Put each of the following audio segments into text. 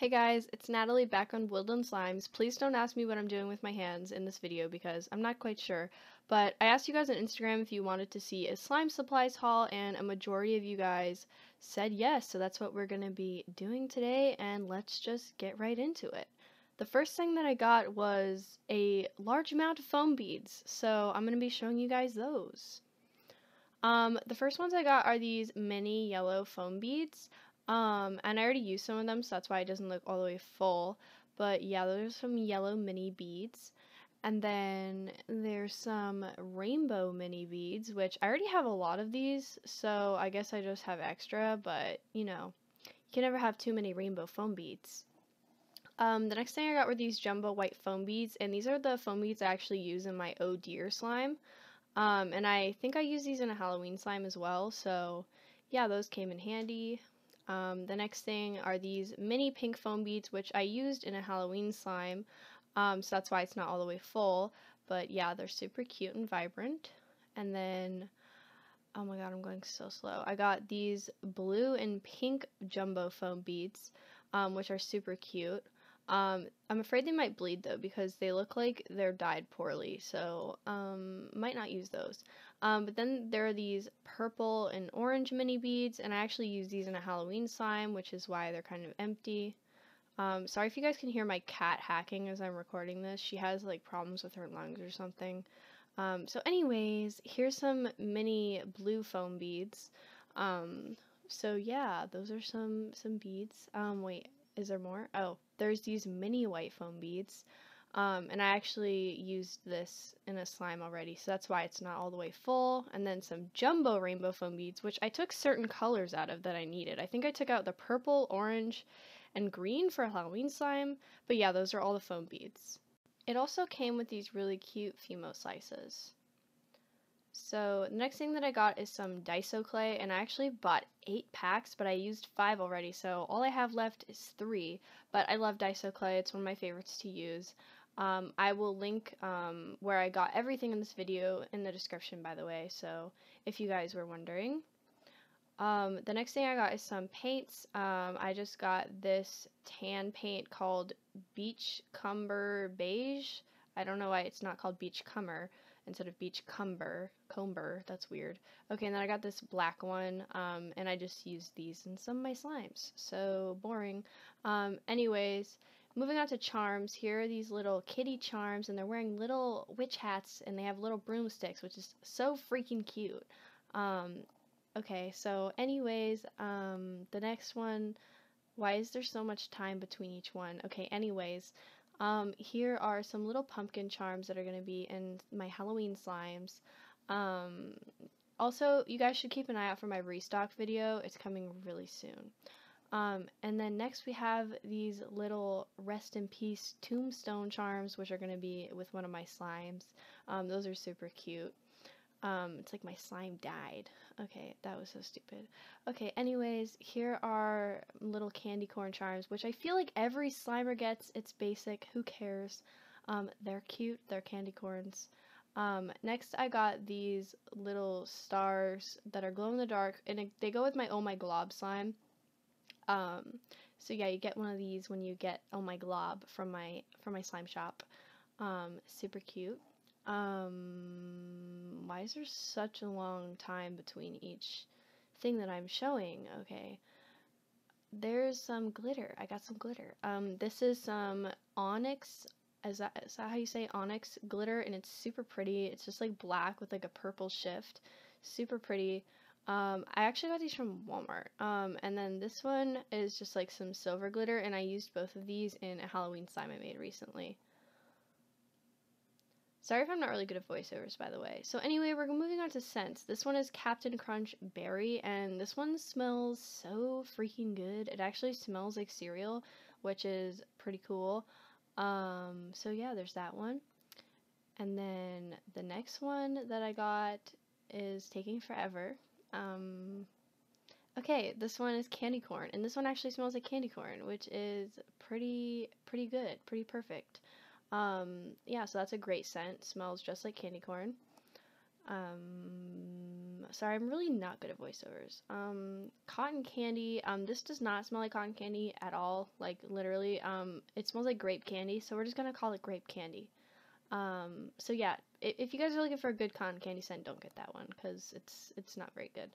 Hey guys, it's Natalie back on Woodland Slimes. Please don't ask me what I'm doing with my hands in this video because I'm not quite sure. But I asked you guys on Instagram if you wanted to see a slime supplies haul and a majority of you guys said yes. So that's what we're going to be doing today and let's just get right into it. The first thing that I got was a large amount of foam beads. So I'm going to be showing you guys those. Um, the first ones I got are these mini yellow foam beads. Um, and I already used some of them, so that's why it doesn't look all the way full. But yeah, there's some yellow mini beads. And then there's some rainbow mini beads, which I already have a lot of these, so I guess I just have extra, but you know, you can never have too many rainbow foam beads. Um, the next thing I got were these jumbo white foam beads, and these are the foam beads I actually use in my Oh Dear slime. Um, and I think I use these in a Halloween slime as well, so yeah, those came in handy. Um, the next thing are these mini pink foam beads, which I used in a Halloween slime, um, so that's why it's not all the way full. But yeah, they're super cute and vibrant. And then, oh my god, I'm going so slow. I got these blue and pink jumbo foam beads, um, which are super cute. Um, I'm afraid they might bleed though because they look like they're dyed poorly, so um, might not use those. Um, but then there are these purple and orange mini beads, and I actually use these in a Halloween slime, which is why they're kind of empty. Um, sorry if you guys can hear my cat hacking as I'm recording this. She has like problems with her lungs or something. Um, so anyways, here's some mini blue foam beads. Um, so yeah, those are some some beads. Um, wait, is there more? Oh, there's these mini white foam beads. Um, and I actually used this in a slime already, so that's why it's not all the way full. And then some jumbo rainbow foam beads, which I took certain colors out of that I needed. I think I took out the purple, orange, and green for Halloween slime, but yeah, those are all the foam beads. It also came with these really cute Fimo slices. So the next thing that I got is some Daiso clay, and I actually bought eight packs, but I used five already, so all I have left is three. But I love Daiso clay; it's one of my favorites to use. Um, I will link um, where I got everything in this video in the description, by the way. So if you guys were wondering. Um, the next thing I got is some paints. Um, I just got this tan paint called Beach Cumber Beige. I don't know why it's not called Beach Cumber instead of beach cumber comber that's weird okay and then i got this black one um, and i just used these in some of my slimes so boring um, anyways moving on to charms here are these little kitty charms and they're wearing little witch hats and they have little broomsticks which is so freaking cute um, okay so anyways um, the next one why is there so much time between each one okay anyways um, here are some little pumpkin charms that are going to be in my Halloween slimes. Um, also, you guys should keep an eye out for my restock video. It's coming really soon. Um, and then next we have these little rest in peace tombstone charms, which are going to be with one of my slimes. Um, those are super cute. Um, it's like my slime died. Okay, that was so stupid. Okay, anyways, here are little candy corn charms, which I feel like every Slimer gets. It's basic. Who cares? Um, they're cute. They're candy corns. Um, next, I got these little stars that are glow in the dark, and they go with my Oh My Glob slime. Um, so yeah, you get one of these when you get Oh My Glob from my from my slime shop. Um, super cute. Um, why is there such a long time between each thing that I'm showing? Okay. There's some glitter. I got some glitter. Um, this is some onyx. Is that, is that how you say onyx glitter? And it's super pretty. It's just like black with like a purple shift. Super pretty. Um, I actually got these from Walmart. Um, and then this one is just like some silver glitter, and I used both of these in a Halloween slime I made recently. Sorry if I'm not really good at voiceovers, by the way. So anyway, we're moving on to scents. This one is Captain Crunch Berry, and this one smells so freaking good. It actually smells like cereal, which is pretty cool. Um, so yeah, there's that one. And then the next one that I got is Taking Forever. Um, okay, this one is candy corn, and this one actually smells like candy corn, which is pretty pretty good, pretty perfect. Um, yeah, so that's a great scent. Smells just like candy corn. Um, sorry, I'm really not good at voiceovers. Um, cotton candy. Um, this does not smell like cotton candy at all. Like literally. Um, it smells like grape candy. So we're just gonna call it grape candy. Um, so yeah, if, if you guys are looking for a good con candy scent, don't get that one because it's it's not very good.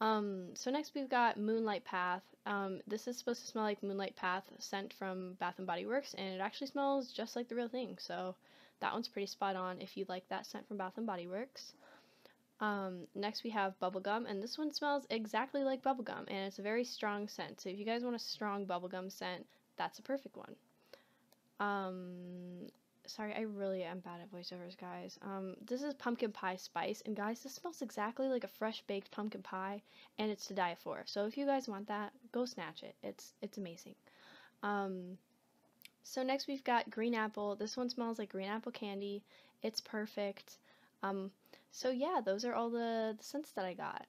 Um, so next we've got Moonlight Path. Um, this is supposed to smell like Moonlight Path scent from Bath and Body Works, and it actually smells just like the real thing. So that one's pretty spot on if you like that scent from Bath and Body Works. Um, next we have bubblegum, and this one smells exactly like bubblegum, and it's a very strong scent. So if you guys want a strong bubblegum scent, that's a perfect one. Um, sorry, I really am bad at voiceovers, guys. Um, this is pumpkin pie spice, and guys, this smells exactly like a fresh baked pumpkin pie, and it's to die for. So if you guys want that, go snatch it. It's it's amazing. Um, so next we've got green apple. This one smells like green apple candy. It's perfect. Um, so yeah, those are all the, the scents that I got.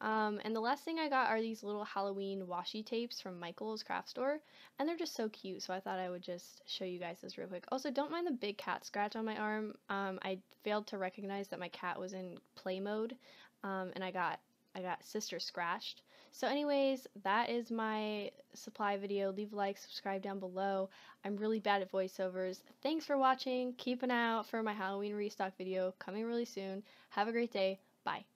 Um, and the last thing I got are these little Halloween washi tapes from Michael's craft store, and they're just so cute. So I thought I would just show you guys this real quick. Also, don't mind the big cat scratch on my arm. Um, I failed to recognize that my cat was in play mode, um, and I got I got sister scratched. So anyways, that is my supply video. Leave a like, subscribe down below. I'm really bad at voiceovers. Thanks for watching. Keep an eye out for my Halloween restock video coming really soon. Have a great day. Bye.